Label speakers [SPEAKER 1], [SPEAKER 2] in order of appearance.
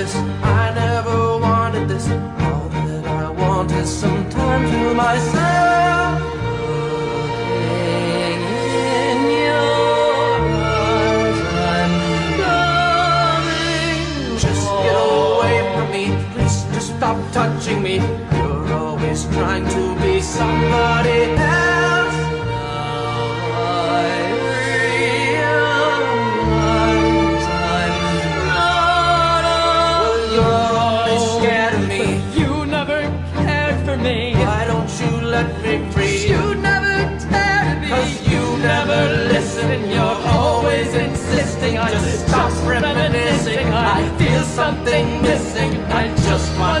[SPEAKER 1] this, I never wanted this. All that I want is some time to myself.
[SPEAKER 2] In your eyes, I'm loving Just
[SPEAKER 1] get away from me, please just stop touching me. You're always trying to be somebody.
[SPEAKER 2] me. Why
[SPEAKER 1] don't you let me breathe? You
[SPEAKER 2] never tear me. Cause you never
[SPEAKER 1] listen. You're always insisting. I just stop reminiscing. I feel something missing. I just want